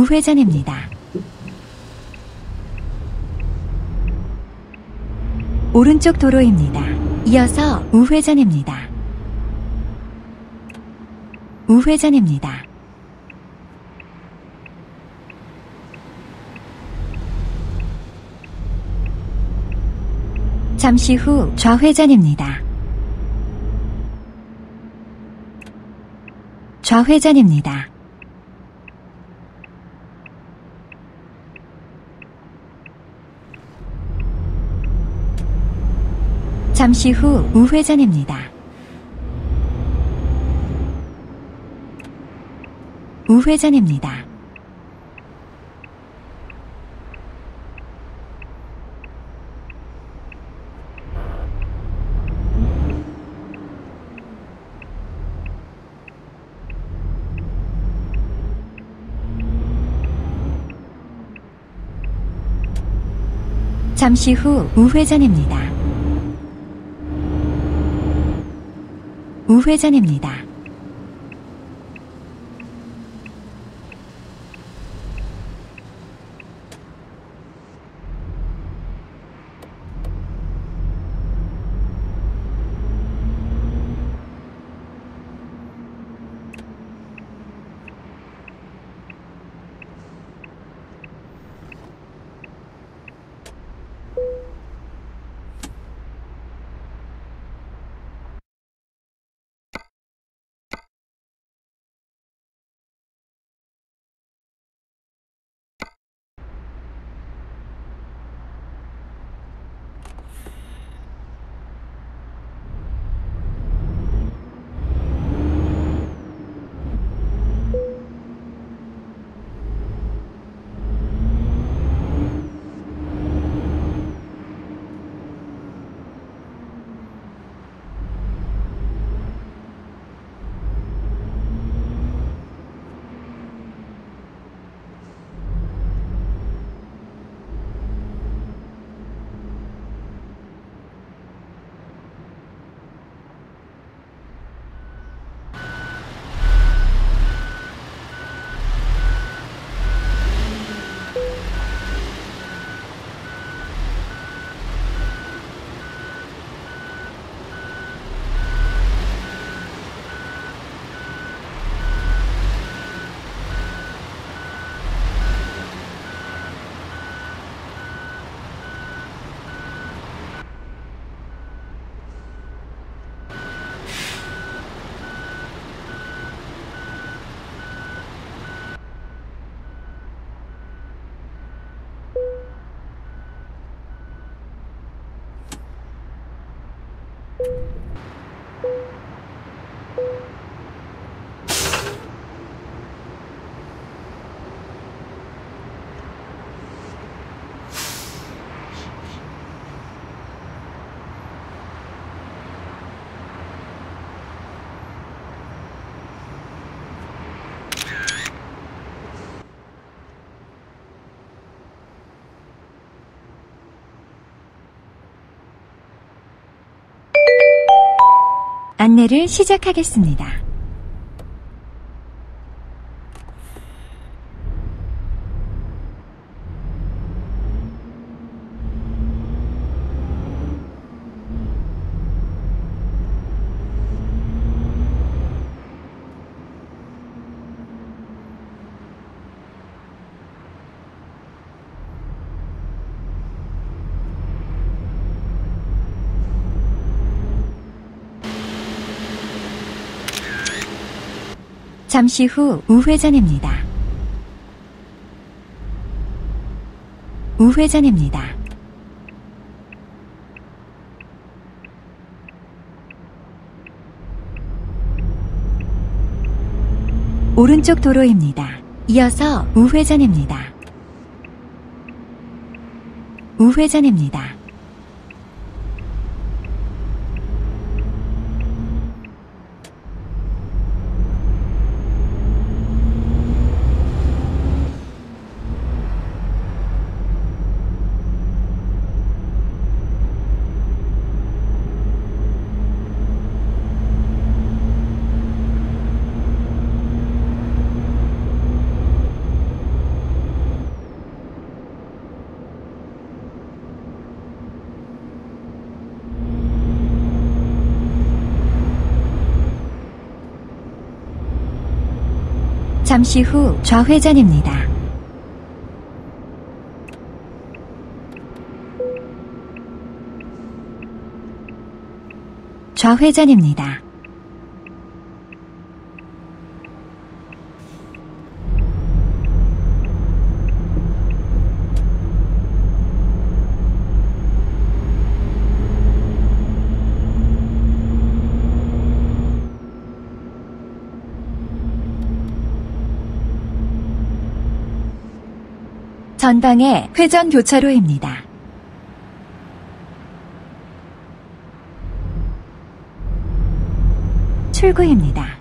우회전입니다. 오른쪽 도로입니다. 이어서 우회전입니다. 우회전입니다. 잠시 후 좌회전입니다. 좌회전입니다. 잠시 후 우회전입니다. 우회전입니다. 잠시 후 우회전입니다. 우회전입니다. 안내를 시작하겠습니다. 잠시 후 우회전입니다. 우회전입니다. 오른쪽 도로입니다. 이어서 우회전입니다. 우회전입니다. 잠시 후 좌회전입니다. 좌회전입니다. 전방에 회전 교차로입니다. 출구입니다.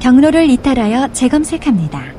경로를 이탈하여 재검색합니다.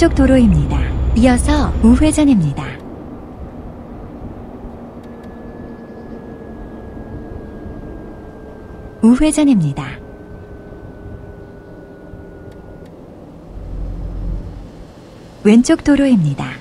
오른쪽 도로입니다. 이어서 우회전입니다. 우회전입니다. 왼쪽 도로입니다.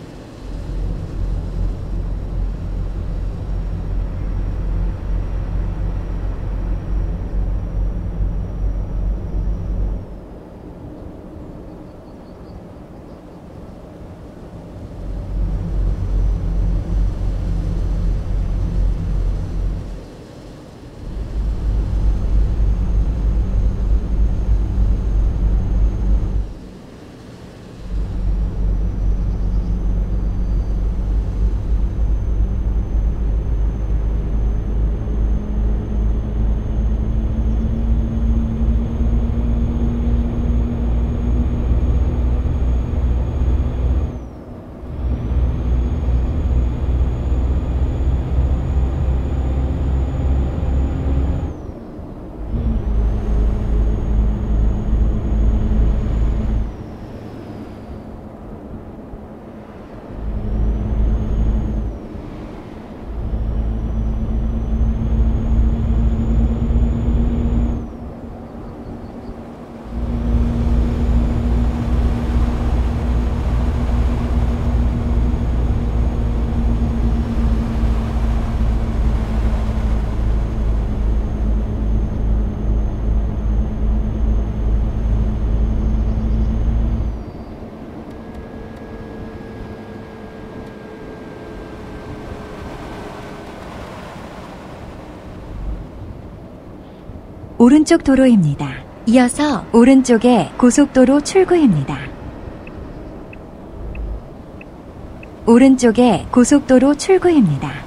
오른쪽 도로입니다. 이어서 오른쪽에 고속도로 출구입니다. 오른쪽에 고속도로 출구입니다.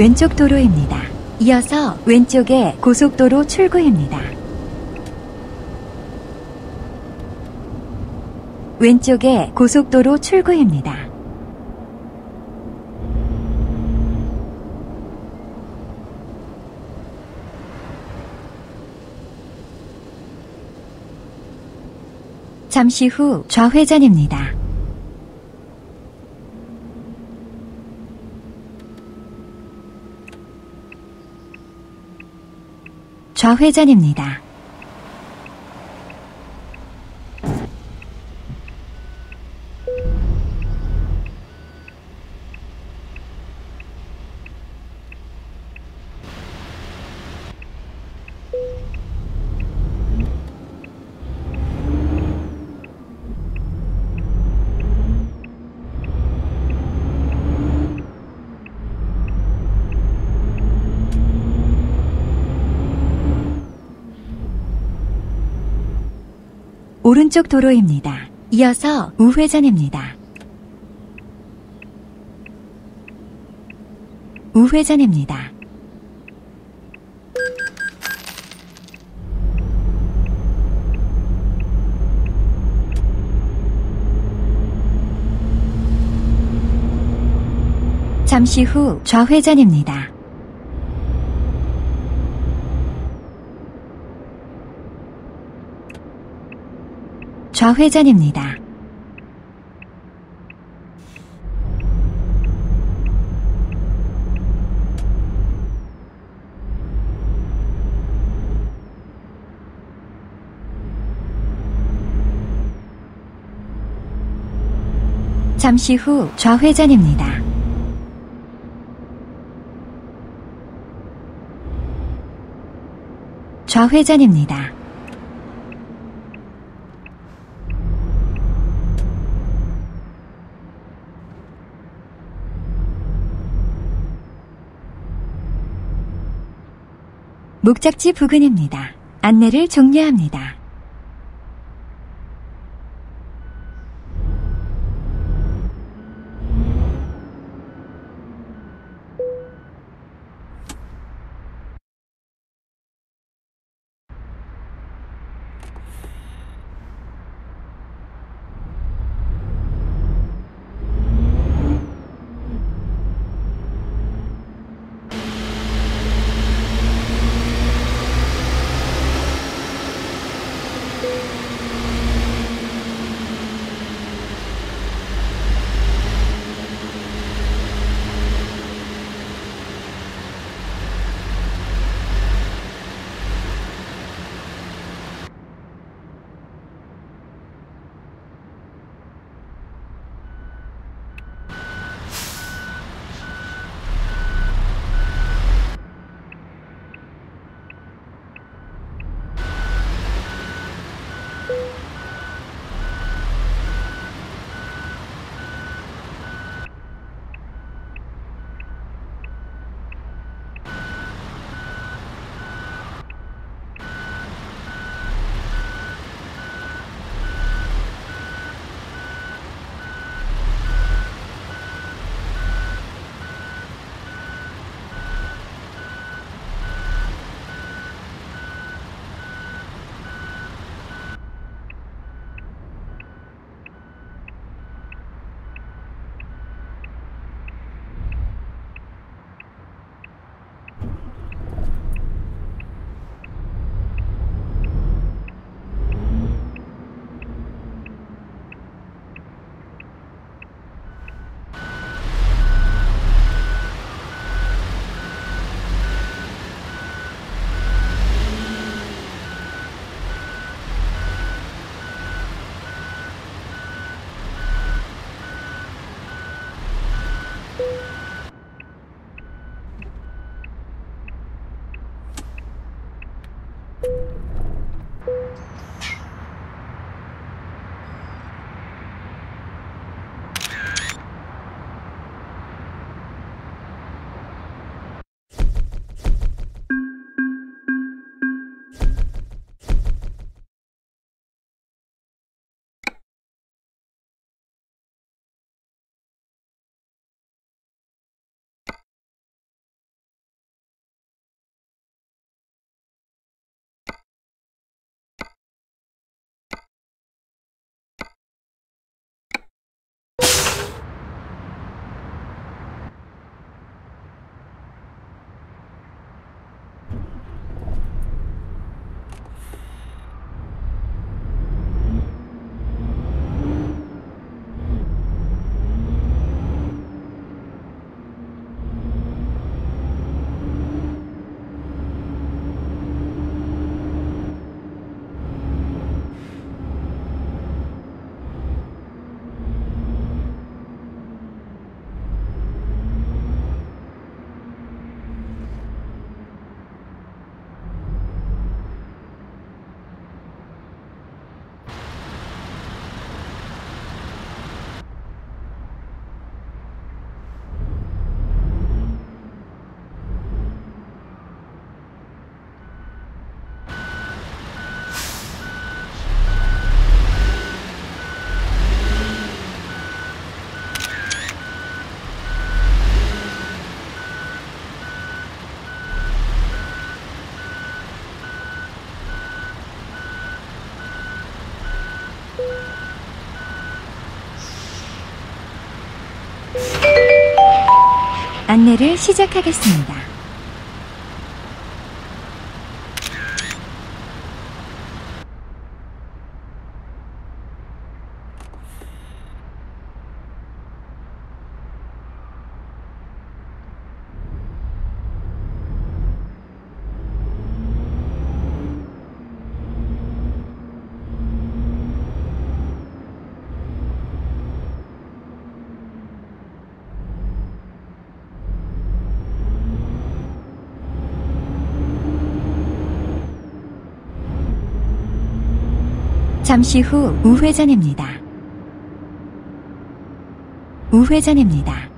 왼쪽 도로입니다. 이어서 왼쪽에 고속도로 출구입니다. 왼쪽에 고속도로 출구입니다. 잠시 후 좌회전입니다. 좌회전입니다. 오른쪽 도로입니다. 이어서 우회전입니다. 우회전입니다. 잠시 후 좌회전입니다. 좌회전입니다. 잠시 후 좌회전입니다. 좌회전입니다. 목적지 부근입니다. 안내를 종료합니다. 안내를 시작하겠습니다. 잠시 후 우회전입니다. 우회전입니다.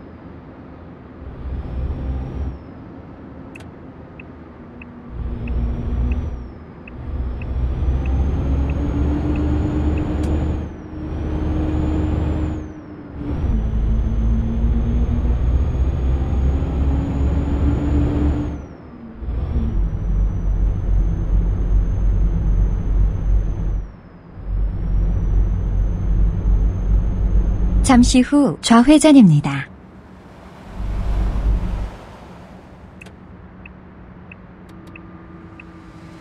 잠시 후 좌회전입니다.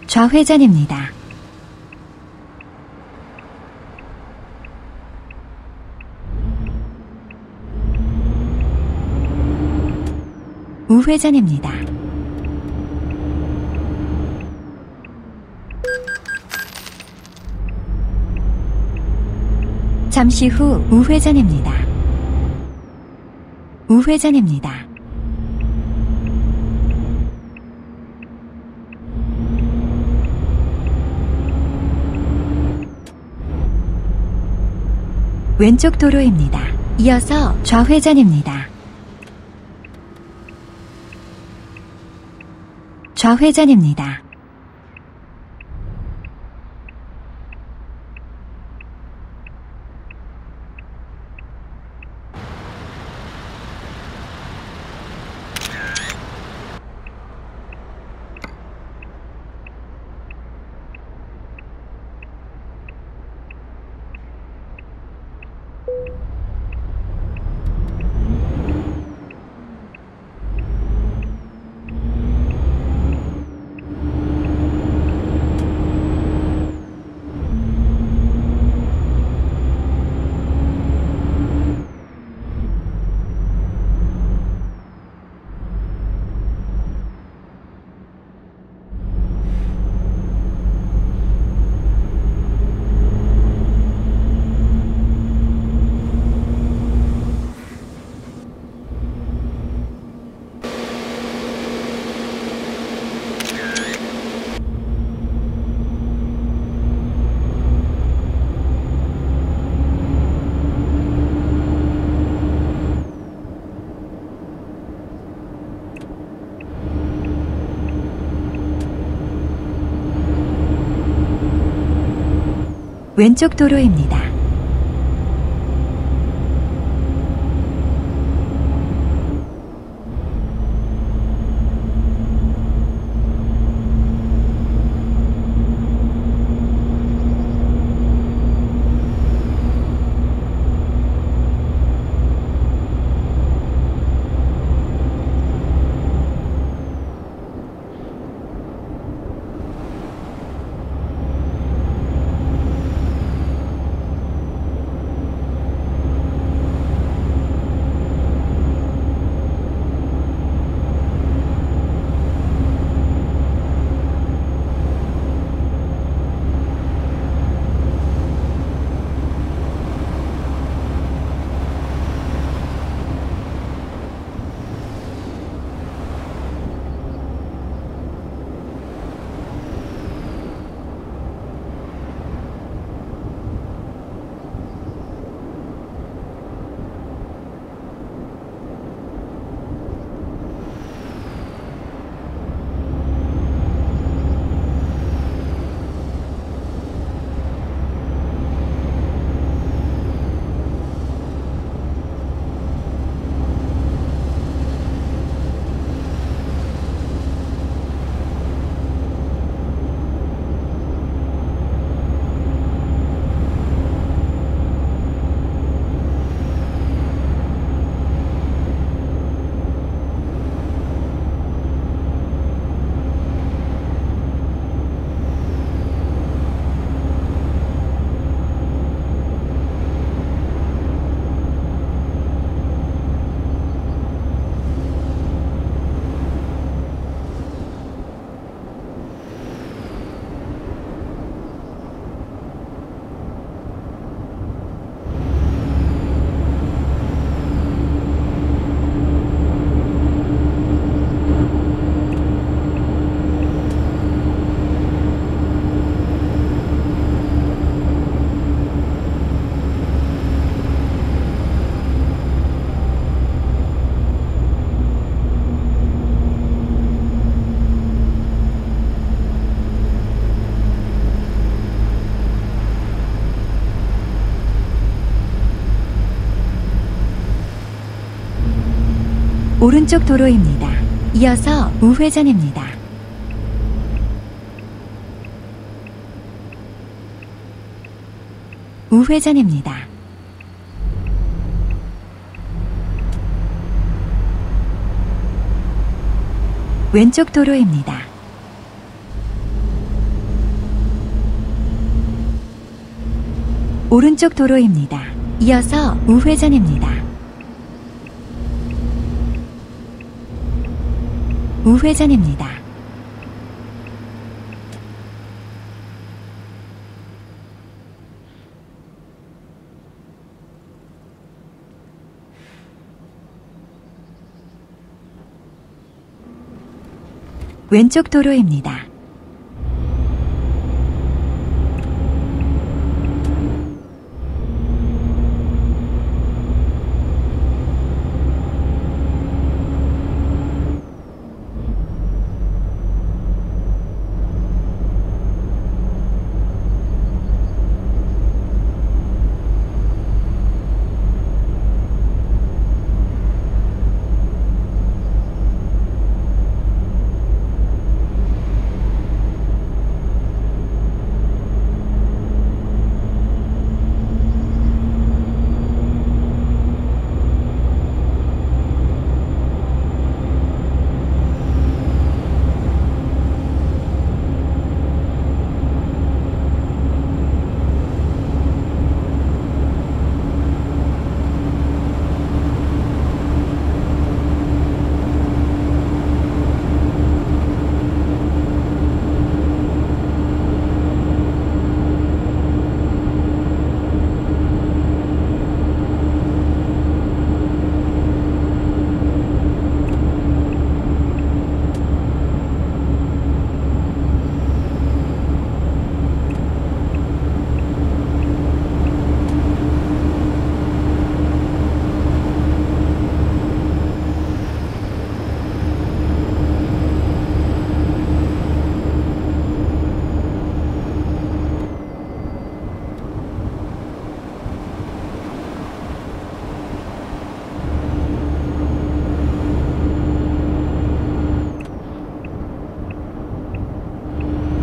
좌회전입니다. 우회전입니다. 잠시 후 우회전입니다. 우회전입니다. 왼쪽 도로입니다. 이어서 좌회전입니다. 좌회전입니다. 왼쪽 도로입니다. 오른쪽 도로입니다. 이어서 우회전입니다. 우회전입니다. 왼쪽 도로입니다. 오른쪽 도로입니다. 이어서 우회전입니다. 우회전입니다. 왼쪽 도로입니다.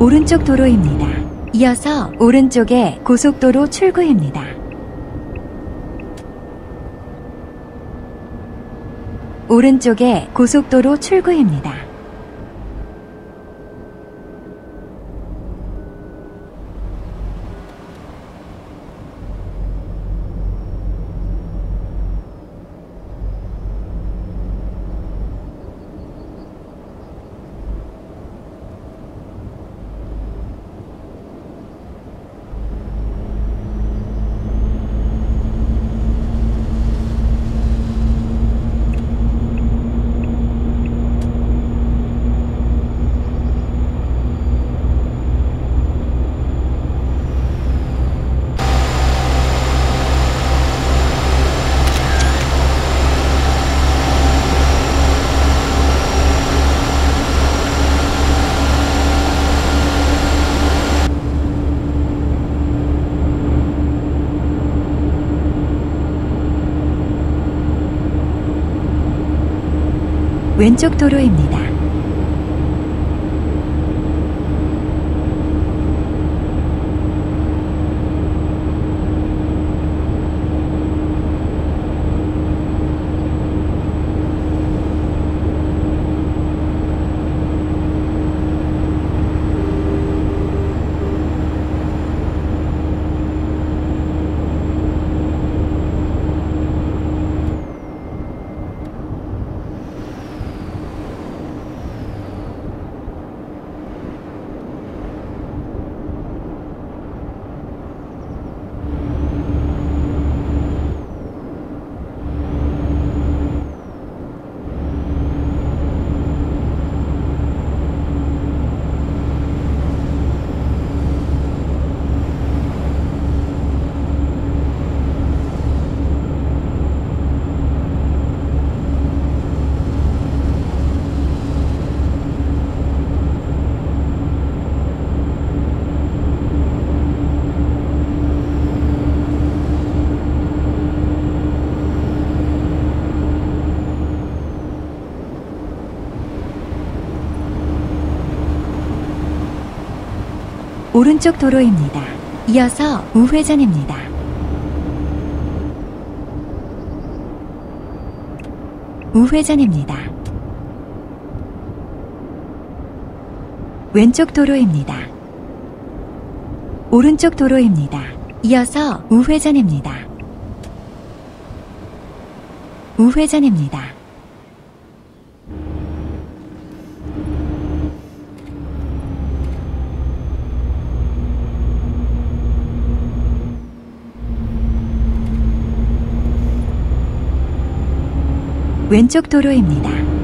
오른쪽 도로입니다. 이어서 오른쪽에 고속도로 출구입니다. 오른쪽에 고속도로 출구입니다. 왼쪽 도로입니다. 오른쪽 도로입니다. 이어서 우회전입니다. 우회전입니다. 왼쪽 도로입니다. 오른쪽 도로입니다. 이어서 우회전입니다. 우회전입니다. 왼쪽 도로입니다.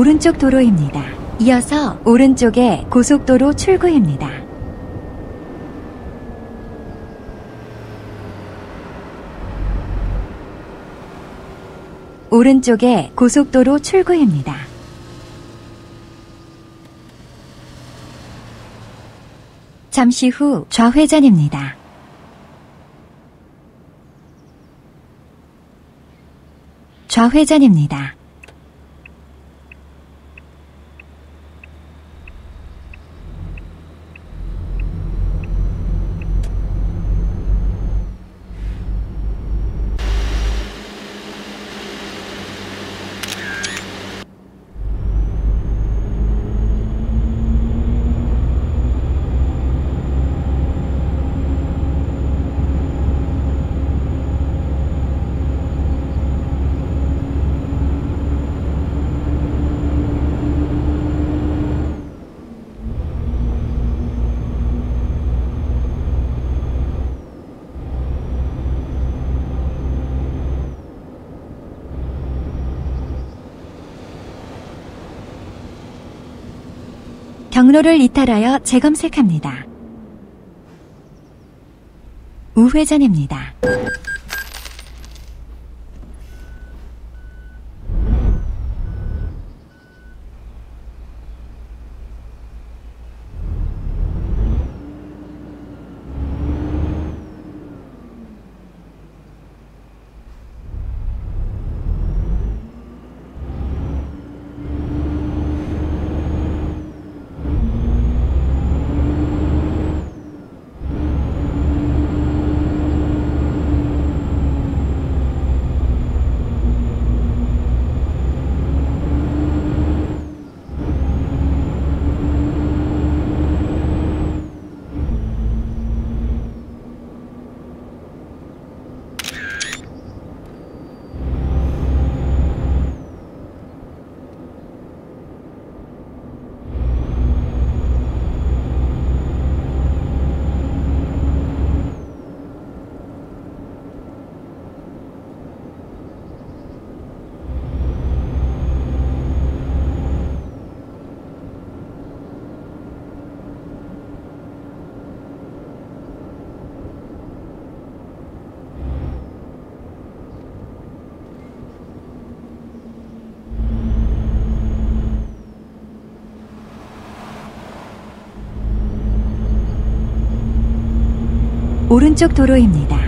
오른쪽 도로입니다. 이어서 오른쪽에 고속도로 출구입니다. 오른쪽에 고속도로 출구입니다. 잠시 후 좌회전입니다. 좌회전입니다. 경로를 이탈하여 재검색합니다. 우회전입니다. 오른쪽 도로입니다.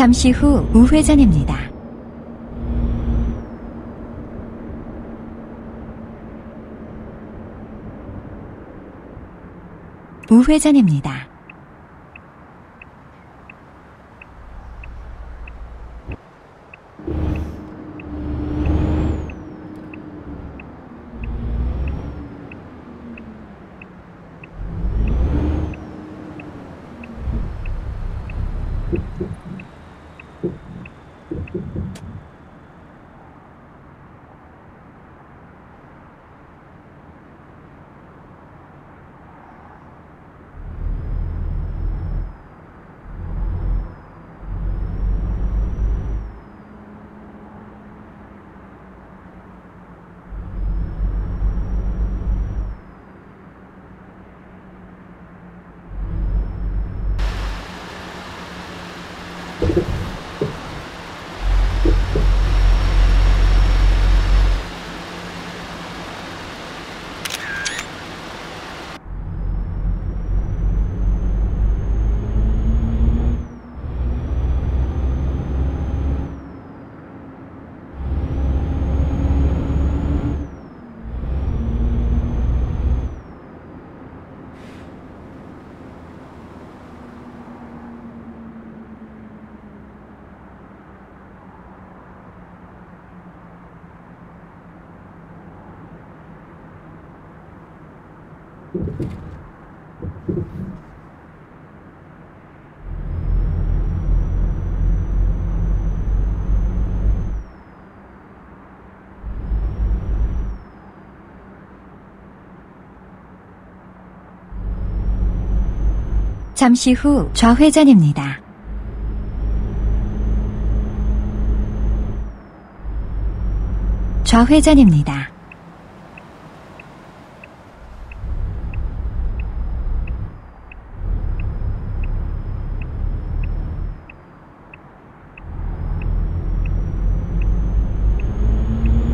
잠시 후 우회전입니다. 우회전입니다. 잠시 후 좌회전입니다. 좌회전입니다.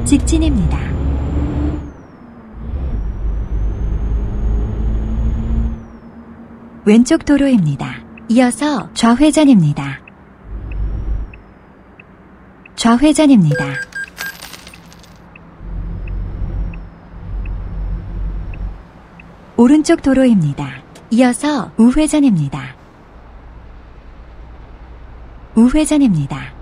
직진입니다. 왼쪽 도로입니다. 이어서 좌회전입니다. 좌회전입니다. 오른쪽 도로입니다. 이어서 우회전입니다. 우회전입니다.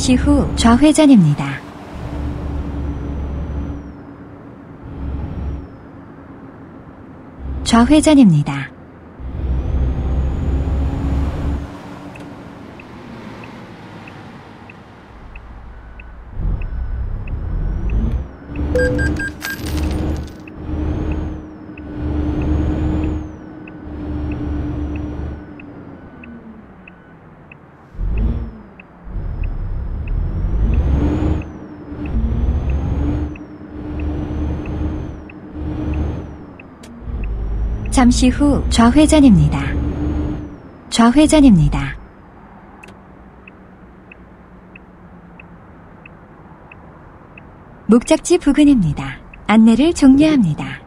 잠시 후 좌회전입니다. 좌회전입니다. 잠시 후 좌회전입니다. 좌회전입니다. 목적지 부근입니다. 안내를 종료합니다.